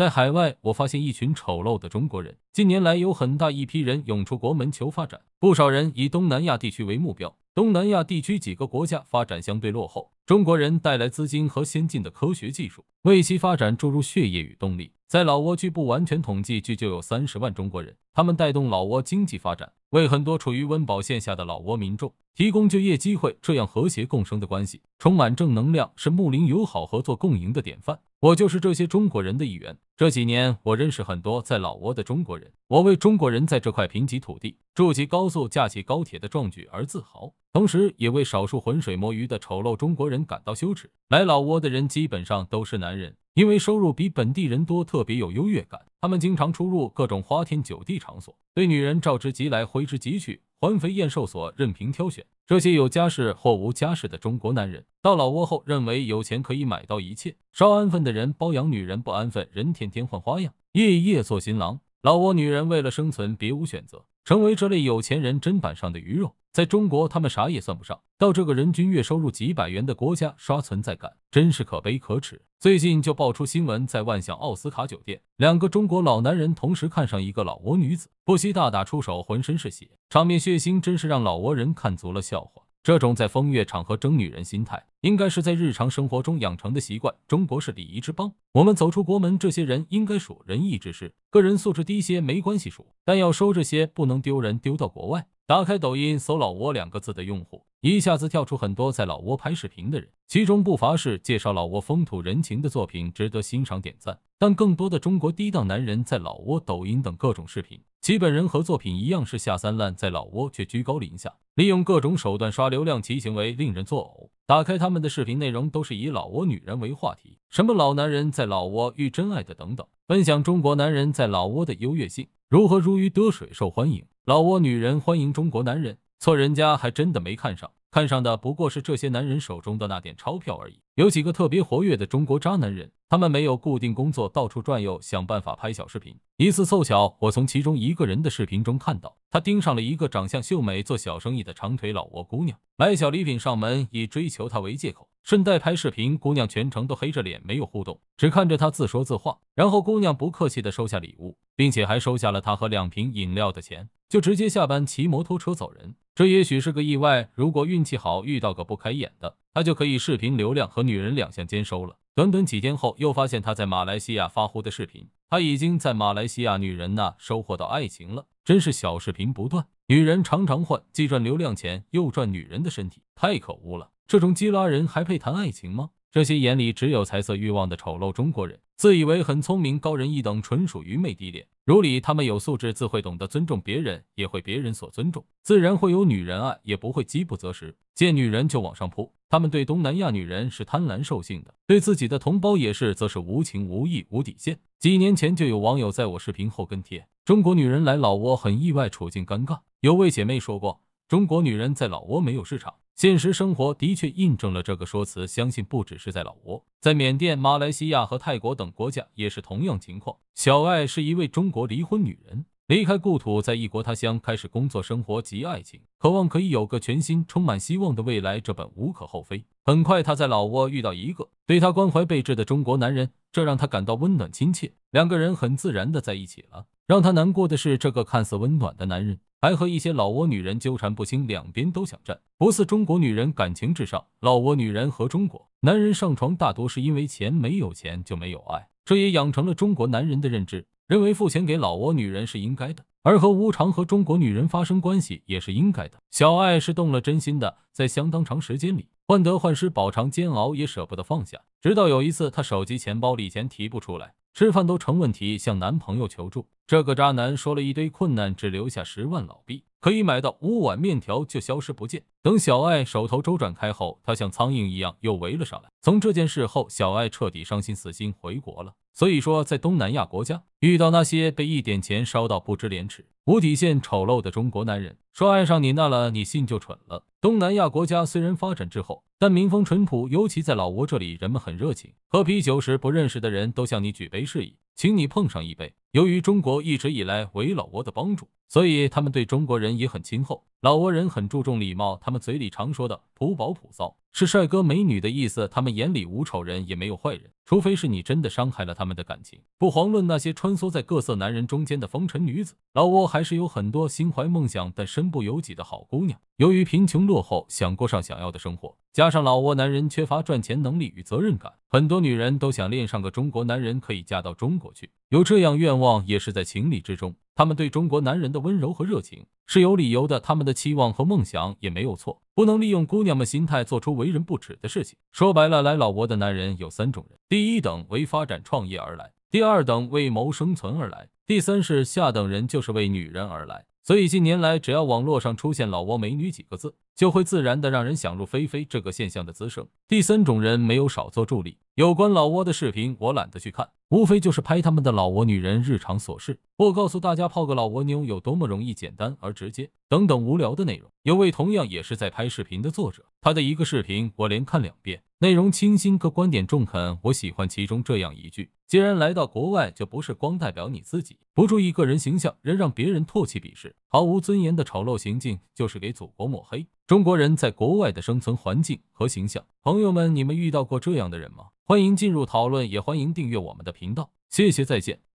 在海外，我发现一群丑陋的中国人。近年来，有很大一批人涌出国门求发展，不少人以东南亚地区为目标。东南亚地区几个国家发展相对落后，中国人带来资金和先进的科学技术，为其发展注入血液与动力。在老挝，据不完全统计，据就有三十万中国人，他们带动老挝经济发展，为很多处于温饱线下的老挝民众提供就业机会。这样和谐共生的关系，充满正能量，是睦邻友好、合作共赢的典范。我就是这些中国人的一员。这几年，我认识很多在老挝的中国人，我为中国人在这块贫瘠土地筑起高速、架起高铁的壮举而自豪，同时也为少数浑水摸鱼的丑陋中国人感到羞耻。来老挝的人基本上都是男人，因为收入比本地人多，特别有优越感。他们经常出入各种花天酒地场所，对女人召之即来，挥之即去。环肥燕瘦所任凭挑选，这些有家室或无家室的中国男人到老挝后，认为有钱可以买到一切。稍安分的人包养女人，不安分人天天换花样，夜夜做新郎。老挝女人为了生存，别无选择，成为这类有钱人砧板上的鱼肉。在中国，他们啥也算不上，到这个人均月收入几百元的国家刷存在感，真是可悲可耻。最近就爆出新闻，在万象奥斯卡酒店，两个中国老男人同时看上一个老挝女子，不惜大打出手，浑身是血，场面血腥，真是让老挝人看足了笑话。这种在风月场合争女人心态，应该是在日常生活中养成的习惯。中国是礼仪之邦，我们走出国门，这些人应该属仁义之士，个人素质低些没关系，属，但要收这些，不能丢人丢到国外。打开抖音，搜“老挝”两个字的用户，一下子跳出很多在老挝拍视频的人，其中不乏是介绍老挝风土人情的作品，值得欣赏点赞。但更多的中国低档男人在老挝抖音等各种视频，其本人和作品一样是下三滥，在老挝却居高临下，利用各种手段刷流量，其行为令人作呕。打开他们的视频内容，都是以老挝女人为话题，什么老男人在老挝遇真爱的等等，分享中国男人在老挝的优越性，如何如鱼得水，受欢迎。老挝女人欢迎中国男人，错人家还真的没看上，看上的不过是这些男人手中的那点钞票而已。有几个特别活跃的中国渣男人，他们没有固定工作，到处转悠，想办法拍小视频。一次凑巧，我从其中一个人的视频中看到，他盯上了一个长相秀美、做小生意的长腿老挝姑娘，买小礼品上门，以追求她为借口，顺带拍视频。姑娘全程都黑着脸，没有互动，只看着他自说自话。然后姑娘不客气的收下礼物，并且还收下了他和两瓶饮料的钱。就直接下班骑摩托车走人，这也许是个意外。如果运气好遇到个不开眼的，他就可以视频流量和女人两项兼收了。短短几天后，又发现他在马来西亚发呼的视频，他已经在马来西亚女人那收获到爱情了。真是小视频不断，女人常常换，既赚流量钱，又赚女人的身体，太可恶了！这种基拉人还配谈爱情吗？这些眼里只有财色欲望的丑陋中国人，自以为很聪明、高人一等，纯属愚昧低劣。如里他们有素质，自会懂得尊重别人，也会别人所尊重，自然会有女人爱，也不会饥不择食，见女人就往上扑。他们对东南亚女人是贪婪兽性的，对自己的同胞也是，则是无情无义、无底线。几年前就有网友在我视频后跟帖：中国女人来老挝很意外，处境尴尬。有位姐妹说过，中国女人在老挝没有市场。现实生活的确印证了这个说辞，相信不只是在老挝，在缅甸、马来西亚和泰国等国家也是同样情况。小爱是一位中国离婚女人，离开故土，在异国他乡开始工作、生活及爱情，渴望可以有个全新、充满希望的未来，这本无可厚非。很快，她在老挝遇到一个对她关怀备至的中国男人，这让她感到温暖亲切，两个人很自然的在一起了。让她难过的是，这个看似温暖的男人。还和一些老挝女人纠缠不清，两边都想占，不似中国女人感情至上。老挝女人和中国男人上床大多是因为钱，没有钱就没有爱，这也养成了中国男人的认知，认为付钱给老挝女人是应该的，而和无偿和中国女人发生关系也是应该的。小爱是动了真心的，在相当长时间里患得患失，饱尝煎熬，也舍不得放下。直到有一次，他手机钱包里钱提不出来。吃饭都成问题，向男朋友求助。这个渣男说了一堆困难，只留下十万老币，可以买到五碗面条，就消失不见。等小爱手头周转开后，他像苍蝇一样又围了上来。从这件事后，小爱彻底伤心死心，回国了。所以说，在东南亚国家遇到那些被一点钱烧到不知廉耻、无底线、丑陋的中国男人，说爱上你那了，你信就蠢了。东南亚国家虽然发展滞后，但民风淳朴，尤其在老挝这里，人们很热情。喝啤酒时，不认识的人都向你举杯示意，请你碰上一杯。由于中国一直以来为老挝的帮助，所以他们对中国人也很亲厚。老挝人很注重礼貌，他们嘴里常说的“普宝普骚”是帅哥美女的意思。他们眼里无丑人，也没有坏人，除非是你真的伤害了他们的感情。不遑论那些穿梭在各色男人中间的风尘女子，老挝还是有很多心怀梦想但身不由己的好姑娘。由于贫穷落后，想过上想要的生活，加上老挝男人缺乏赚钱能力与责任感，很多女人都想恋上个中国男人，可以嫁到中国去。有这样愿望也是在情理之中。他们对中国男人的温柔和热情是有理由的，他们的期望和梦想也没有错，不能利用姑娘们心态做出为人不耻的事情。说白了，来老挝的男人有三种人：第一等为发展创业而来，第二等为谋生存而来，第三是下等人，就是为女人而来。所以近年来，只要网络上出现“老挝美女”几个字，就会自然的让人想入非非。这个现象的滋生，第三种人没有少做助力。有关老挝的视频，我懒得去看，无非就是拍他们的老挝女人日常琐事，或告诉大家泡个老挝妞有多么容易、简单而直接，等等无聊的内容。有位同样也是在拍视频的作者，他的一个视频我连看两遍，内容清新，各观点中肯。我喜欢其中这样一句：既然来到国外，就不是光代表你自己，不注意个人形象，仍让别人唾弃鄙视，毫无尊严的丑陋行径，就是给祖国抹黑。中国人在国外的生存环境和形象，朋友们，你们遇到过这样的人吗？欢迎进入讨论，也欢迎订阅我们的频道，谢谢，再见。